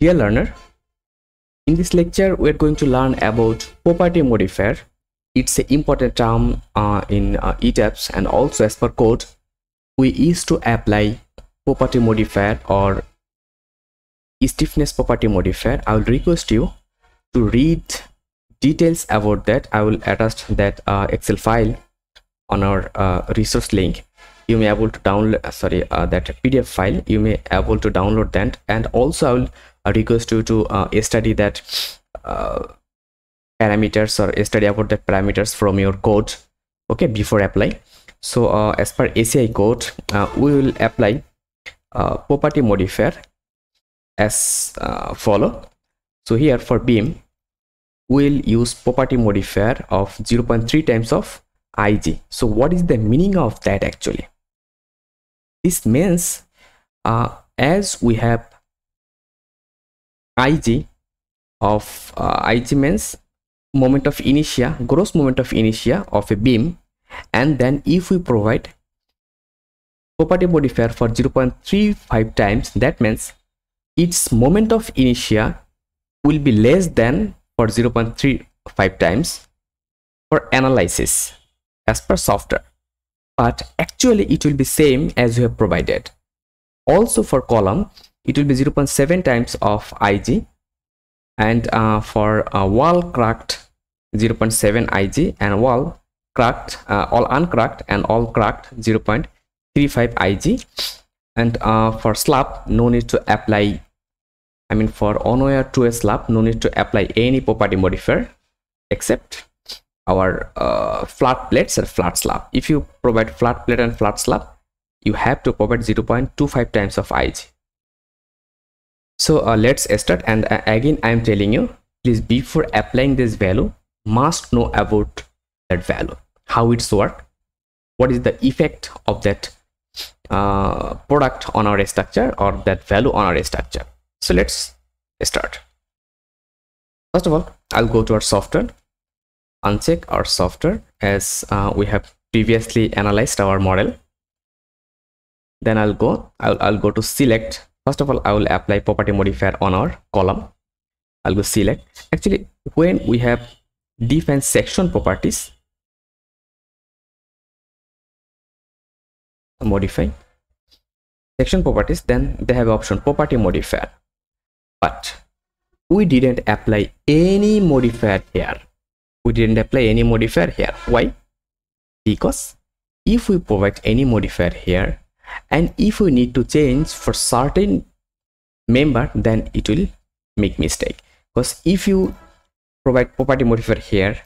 Dear learner, in this lecture we are going to learn about property modifier. It's an important term uh, in uh, ETABS and also as per code we used to apply property modifier or stiffness property modifier. I will request you to read details about that. I will attach that uh, Excel file on our uh, resource link you may able to download uh, sorry uh, that pdf file you may able to download that and also i will uh, request you to uh, study that uh, parameters or study about the parameters from your code okay before apply. So uh, as per aci code we will apply property modifier as follow. So here for beam we'll use property modifier of 0.3 times of ig so what is the meaning of that actually? This means uh, as we have ig of uh, ig means moment of inertia gross moment of inertia of a beam. And then if we provide property modifier for 0.35 times that means its moment of inertia will be less than for 0.35 times for analysis as per software. But actually it will be same as you have provided. Also for column it will be 0.7 times of ig and uh, for uh, wall cracked 0.7 ig and wall cracked uh, all uncracked and all cracked 0.35 ig and uh, for slab no need to apply i mean for on wire to a slab no need to apply any property modifier except our uh, flat plates or flat slab. If you provide flat plate and flat slab you have to provide 0.25 times of ig so uh, let's start. And uh, again i am telling you please before applying this value must know about that value how it's work what is the effect of that uh, product on our structure or that value on our structure. So let's start. First of all i'll go to our software. Uncheck our software as uh, we have previously analyzed our model. Then i'll go I'll, I'll go to select first of all i will apply property modifier on our column. I'll go select. Actually when we have define section properties modify section properties then they have option property modifier. But we didn't apply any modifier here. We didn't apply any modifier here. Why? Because if we provide any modifier here and if we need to change for certain member then it will make mistake. Because if you provide property modifier here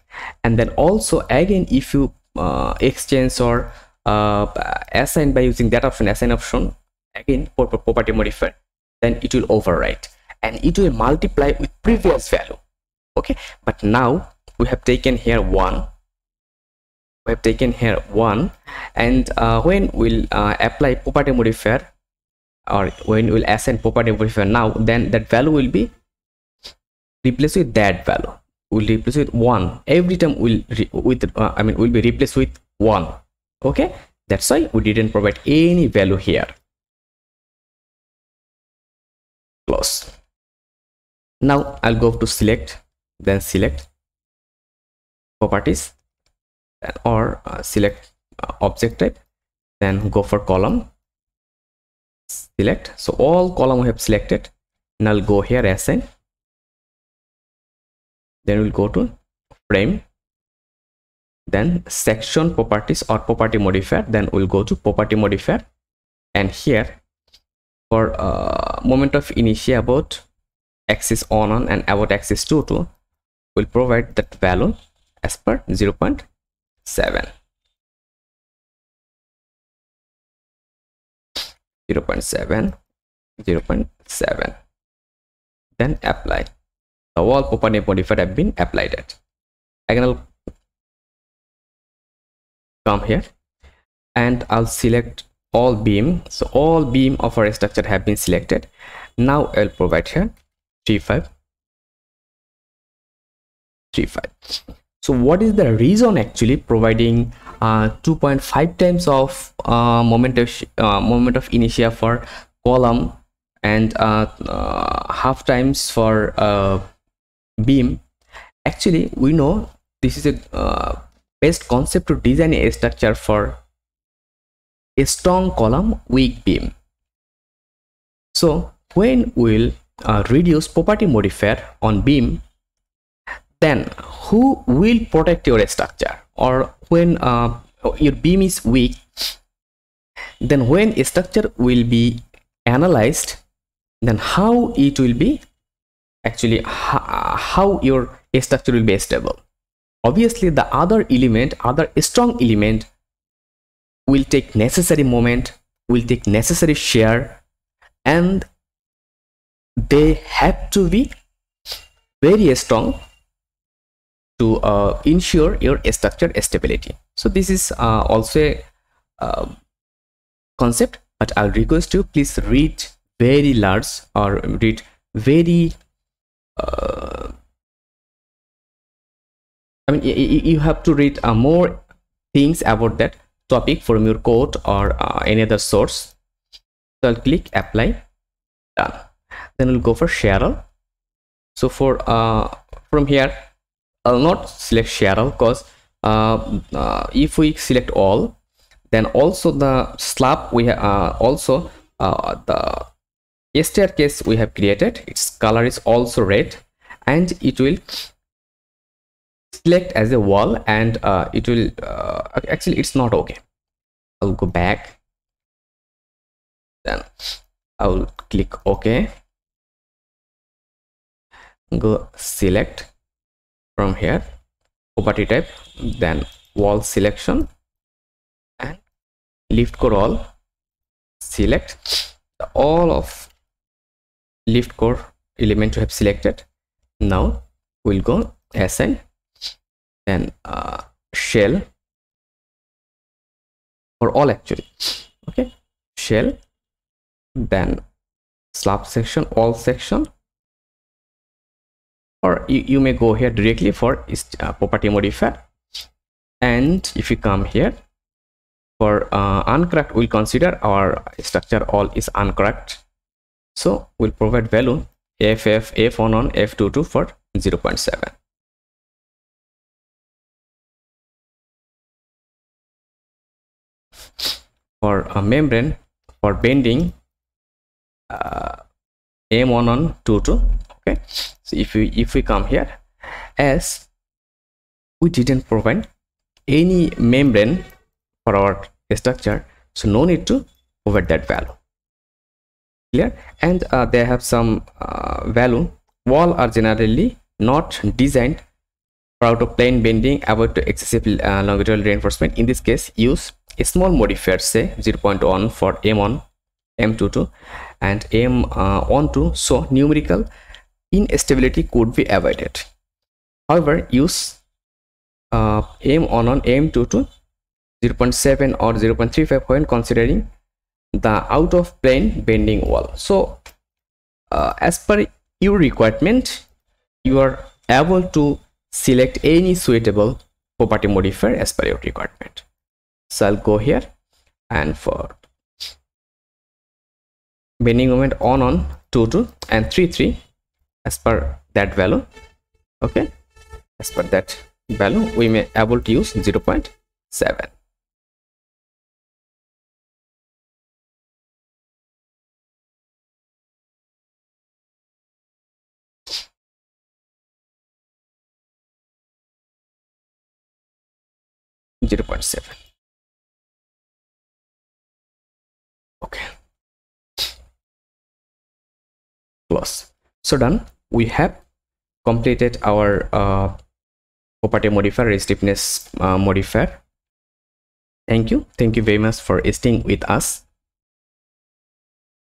and then also again if you uh, exchange or uh, assign by using that option assign option again for property modifier then it will overwrite. And it will multiply with previous value. Okay? But now we have taken here one we have taken here one. And uh, when we'll uh, apply property modifier or when we'll assign property modifier now then that value will be replaced with that value. Will replace with one. Every time will with uh, i mean will be replaced with one. Okay? That's why we didn't provide any value here. Close. Now i'll go to select then select properties or uh, select uh, object type then go for column. Select. So all column we have selected. And i'll go here assign. Then we'll go to frame. Then section properties or property modifier. Then we'll go to property modifier. And here for uh, moment of inertia about axis on on and about axis 2 to will provide that value as per 0 0.7 0 0.7 0 0.7 then apply. The wall property modifier have been applied at again i'll come here. And i'll select all beam. So all beam of our structure have been selected. Now i'll provide here 35 35 so what is the reason actually providing uh, 2.5 times of uh, moment of uh, moment of inertia for column and uh, uh, half times for uh, beam? Actually we know this is a best concept to design a structure for a strong column weak beam. So when we'll reduce property modifier on beam then who will protect your structure? Or when uh, your beam is weak then when a structure will be analyzed then how it will be actually how your structure will be stable. Obviously the other element other strong element will take necessary moment will take necessary share and they have to be very strong to uh, ensure your structure stability. So this is uh, also a uh, concept but i'll request you please read very large or read very uh, i mean you have to read uh, more things about that topic from your code or uh, any other source. So i'll click apply. Done. Then we'll go for shear so for from here i'll not select shear because uh, uh, if we select all then also the slab we have uh, also uh, the staircase we have created its color is also red and it will select as a wall and uh, it will uh, actually it's not okay. I'll go back. Then i will click ok go select from here property type then wall selection and lift core all select. All of lift core element you have selected. Now we'll go assign then uh, shell for all actually okay? Shell then slab section all section or you, you may go here directly for uh, property modifier. And if you come here for uh, uncracked we'll consider our structure all is uncracked so we'll provide value ff f1 on f22 for 0 0.7 for a membrane for bending uh, m1 on 22 okay? So if we if we come here as we didn't provide any membrane for our structure so no need to provide that value. Clear? And uh, they have some uh, value. Wall are generally not designed for out of plane bending avoid to excessive uh, longitudinal reinforcement. In this case use a small modifier say 0.1 for m1 m22 and m12 uh, so numerical instability could be avoided. However use uh, m1 on m22 0.7 or 0.35 when considering the out of plane bending wall. So uh, as per your requirement you are able to select any suitable property modifier as per your requirement. So i'll go here and for bending moment on on 2 2 and 3 3 as per that value okay? As per that value we may able to use 0 0.7 0 0.7 okay. Close so done we have completed our uh, property modifier stiffness uh, modifier. Thank you. Thank you very much for staying with us